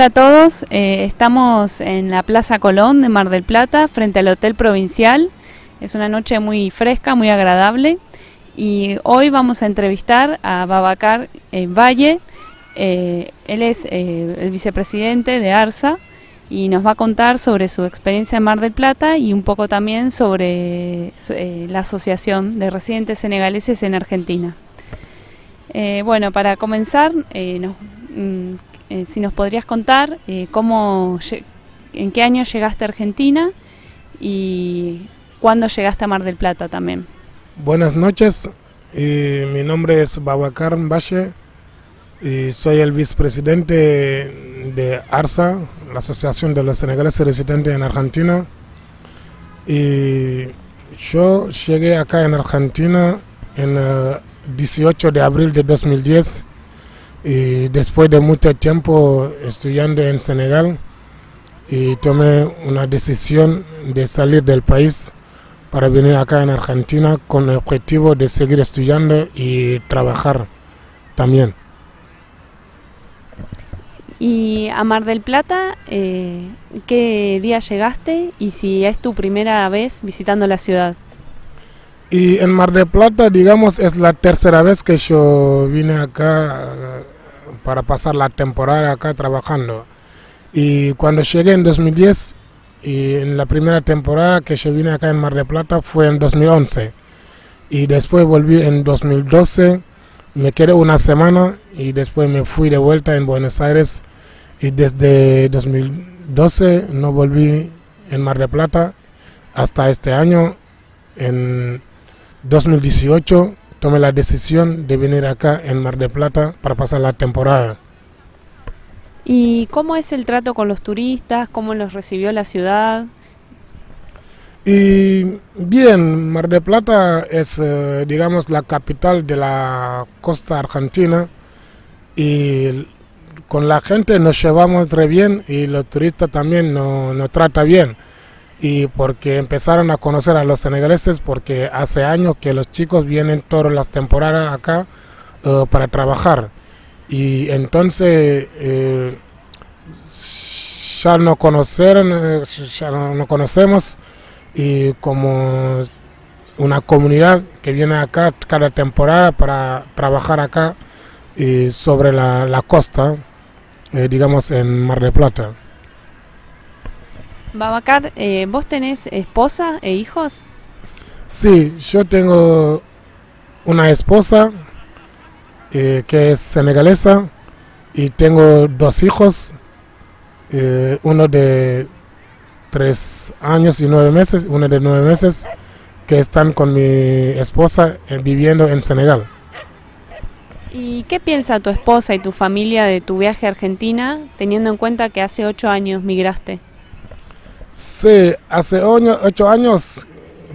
Hola a todos, eh, estamos en la Plaza Colón de Mar del Plata, frente al Hotel Provincial. Es una noche muy fresca, muy agradable. Y hoy vamos a entrevistar a Babacar eh, Valle. Eh, él es el vicepresidente de ARSA y nos va a contar sobre su experiencia en Mar del Plata y un poco también sobre la Asociación de Residentes Senegaleses en Argentina. bueno, para comenzar, nos, mm, eh, si nos podrías contar eh, cómo, en qué año llegaste a Argentina y cuándo llegaste a Mar del Plata también. Buenas noches, mi nombre es Babacar Valle y soy el vicepresidente de ARSA, la Asociación de los Senegaleses Residentes en Argentina. Y yo llegué acá en Argentina en el 18 de abril de 2010 y después de mucho tiempo estudiando en Senegal y tomé una decisión de salir del país para venir acá en Argentina con el objetivo de seguir estudiando y trabajar también. Y a Mar del Plata, eh, ¿qué día llegaste y si es tu primera vez visitando la ciudad? Y en Mar del Plata, digamos, es la tercera vez que yo vine acá para pasar la temporada acá trabajando. Y cuando llegué en 2010, y en la primera temporada que yo vine acá en Mar del Plata fue en 2011. Y después volví en 2012, me quedé una semana y después me fui de vuelta en Buenos Aires. Y desde 2012 no volví en Mar del Plata hasta este año. En 2018 tomé la decisión de venir acá en Mar del Plata para pasar la temporada. ¿Y cómo es el trato con los turistas? ¿Cómo los recibió la ciudad? Y bien, Mar del Plata es, eh, digamos, la capital de la costa argentina y con la gente nos llevamos re bien y los turistas también nos, nos trata bien y porque empezaron a conocer a los senegaleses porque hace años que los chicos vienen todas las temporadas acá eh, para trabajar. Y entonces eh, ya no conocieron eh, ya no, conocemos y como una comunidad que viene acá cada temporada para trabajar acá y sobre la, la costa digamos en Mar del Plata Babacar, eh, ¿vos tenés esposa e hijos? Sí, yo tengo una esposa eh, que es senegalesa y tengo dos hijos, eh, uno de tres años y nueve meses, uno de nueve meses, que están con mi esposa viviendo en Senegal. ¿Y qué piensa tu esposa y tu familia de tu viaje a Argentina, teniendo en cuenta que hace ocho años migraste? Sí, hace ocho años,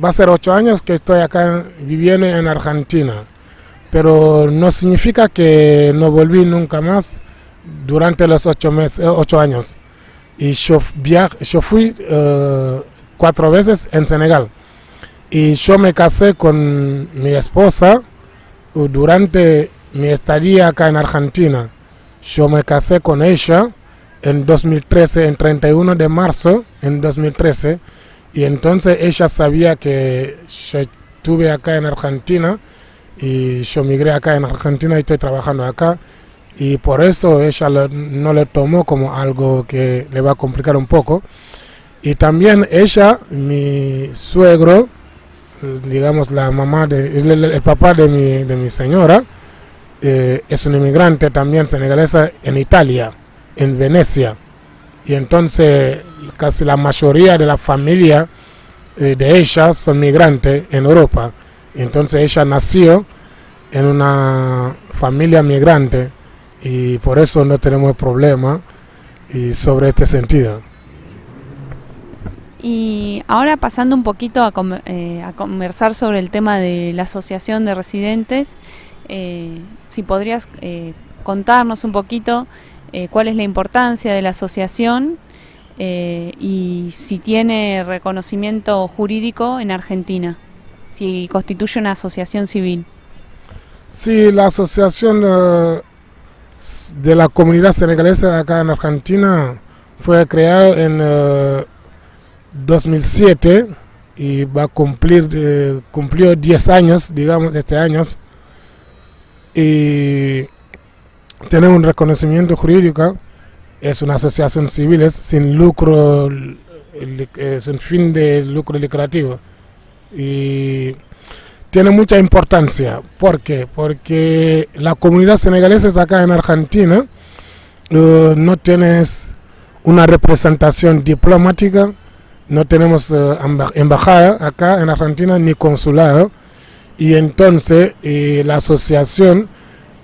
va a ser ocho años que estoy acá viviendo en Argentina, pero no significa que no volví nunca más durante los ocho, meses, eh, ocho años. Y yo, yo fui eh, cuatro veces en Senegal. Y yo me casé con mi esposa durante mi estadía acá en Argentina. Yo me casé con ella en 2013, en 31 de marzo, en 2013, y entonces ella sabía que yo estuve acá en Argentina y yo migré acá en Argentina y estoy trabajando acá y por eso ella no lo tomó como algo que le va a complicar un poco. Y también ella, mi suegro, digamos la mamá, de, el, papá de mi, de mi señora, eh, es un inmigrante también senegalesa en Italia en Venecia. Y entonces casi la mayoría de la familia eh, de ella son migrantes en Europa. entonces ella nació en una familia migrante y por eso no tenemos problema y sobre este sentido. Y ahora pasando un poquito a, eh, a, conversar sobre el tema de la asociación de residentes, eh, si podrías contarnos un poquito eh, cuál es la importancia de la asociación eh, y si tiene reconocimiento jurídico en Argentina, si constituye una asociación civil. Sí, la asociación eh, de la comunidad senegalesa acá en Argentina fue creado en 2007 eh, y va a cumplir, eh, cumplió 10 años, digamos, este año. Y tiene un reconocimiento jurídico, es una asociación civil sin lucro, sin fin de lucro lucrativo. Y tiene mucha importancia. ¿Por qué? Porque la comunidad senegalesa acá en Argentina uh, no tienes una representación diplomática, no tenemos uh, embajada acá en Argentina ni consulado y entonces eh, la asociación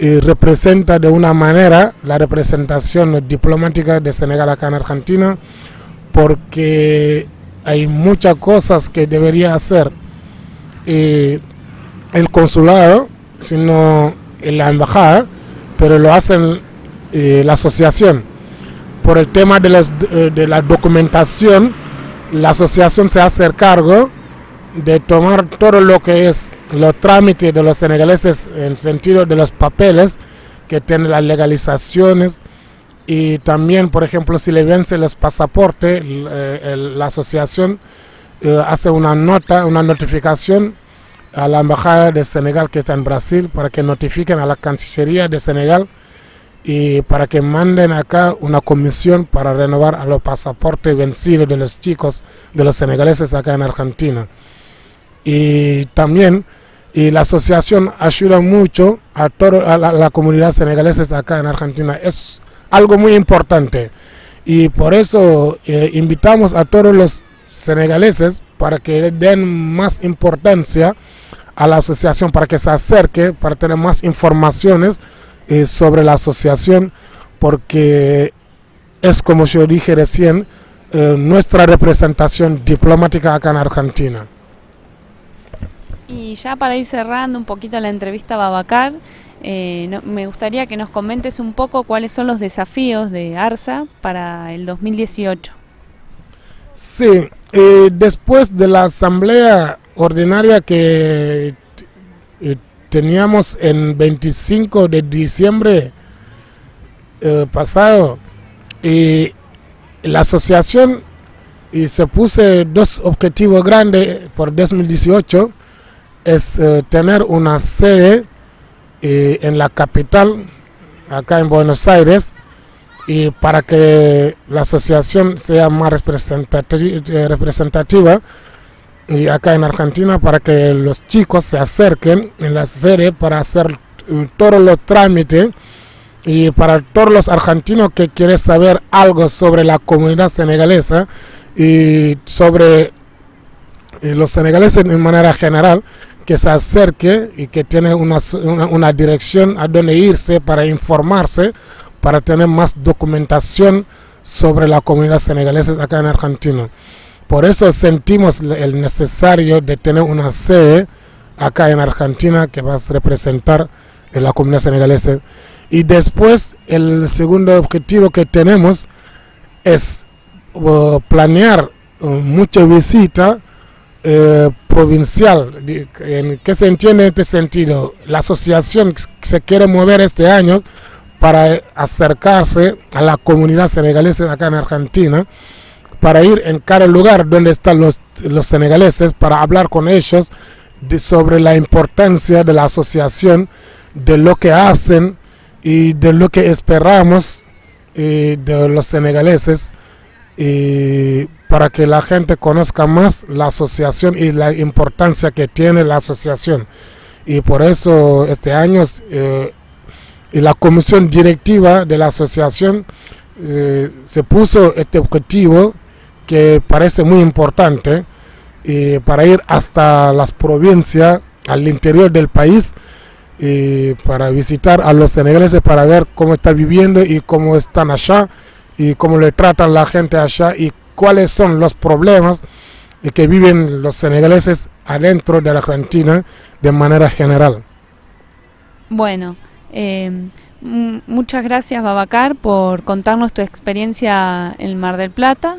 eh, representa de una manera la representación diplomática de Senegal acá en Argentina porque hay muchas cosas que debería hacer eh, el consulado, sino la embajada, pero lo hacen eh, la asociación. Por el tema de, eh, de la documentación, la asociación se hace cargo de tomar todo lo que es los trámites de los senegaleses en sentido de los papeles que tienen las legalizaciones y también, por ejemplo, si le vence los pasaportes, eh, la asociación hace una nota, una notificación a la embajada de Senegal que está en Brasil para que notifiquen a la Cancillería de Senegal y para que manden acá una comisión para renovar a los pasaportes vencidos de los chicos de los senegaleses acá en Argentina. Y también la asociación ayuda mucho a, toda la, comunidad senegalesa acá en Argentina. Es algo muy importante y por eso eh, invitamos a todos los senegaleses para que den más importancia a la asociación para que se acerque, para tener más informaciones eh, sobre la asociación, porque es como yo dije recién, eh, nuestra representación diplomática acá en Argentina. Y ya para ir cerrando un poquito la entrevista a Babacar, eh, me gustaría que nos comentes un poco cuáles son los desafíos de ARSA para el 2018. Sí, después de la asamblea ordinaria que eh, teníamos en 25 de diciembre eh, pasado la asociación se puse dos objetivos grandes por 2018 es eh, tener una sede en la capital acá en Buenos Aires y para que la asociación sea más representativa y acá en Argentina para que los chicos se acerquen en la sede para hacer eh, todos los trámites y para todos los argentinos que quieren saber algo sobre la comunidad senegalesa y sobre eh, los senegaleses de manera general que se acerque y que tiene una, una, dirección a donde irse para informarse, para tener más documentación sobre la comunidad senegalesa acá en Argentina. Por eso sentimos el necesario de tener una sede acá en Argentina que va a representar en la comunidad senegalesa. Y después el segundo objetivo que tenemos es uh, planear uh, mucha visita eh, provincial. ¿En qué se entiende en este sentido? La asociación se quiere mover este año para acercarse a la comunidad senegalesa acá en Argentina para ir en cada lugar donde están los, los senegaleses, para hablar con ellos sobre la importancia de la asociación, de lo que hacen y de lo que esperamos eh, de los senegaleses, y para que la gente conozca más la asociación y la importancia que tiene la asociación. Y por eso este año eh, la comisión directiva de la asociación eh, se puso este objetivo que parece muy importante para ir hasta las provincias, al interior del país, para visitar a los senegaleses, para ver cómo están viviendo y cómo están allá, y cómo le tratan la gente allá, y cuáles son los problemas que viven los senegaleses adentro de la Argentina de manera general. Bueno, eh, muchas gracias Babacar por contarnos tu experiencia en Mar del Plata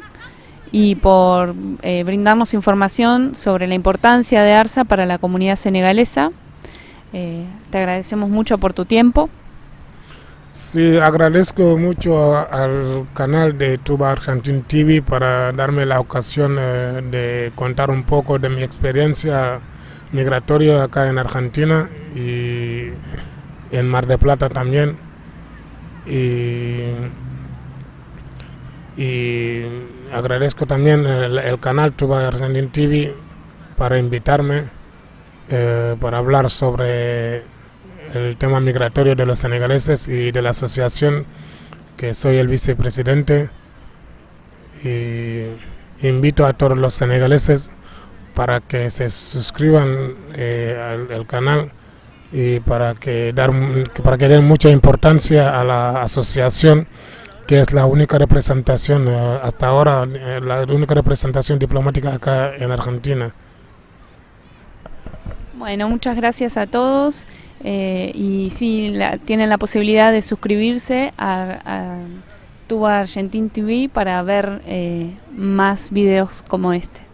y por eh, brindarnos información sobre la importancia de ARSA para la comunidad senegalesa. Eh, te agradecemos mucho por tu tiempo. Sí, agradezco mucho al canal de Tuba Argentina TV para darme la ocasión eh, de contar un poco de mi experiencia migratoria acá en Argentina y en Mar de Plata también. Y, agradezco también el, canal Tuba Argentina TV para invitarme eh, para hablar sobre el tema migratorio de los senegaleses y de la asociación que soy el vicepresidente y invito a todos los senegaleses para que se suscriban eh, al, canal y para que dar para que den mucha importancia a la asociación que es la única representación eh, hasta ahora eh, la única representación diplomática acá en Argentina. Bueno, muchas gracias a todos eh, y si tienen la posibilidad de suscribirse a, a Tuba Argentina TV para ver eh, más videos como este.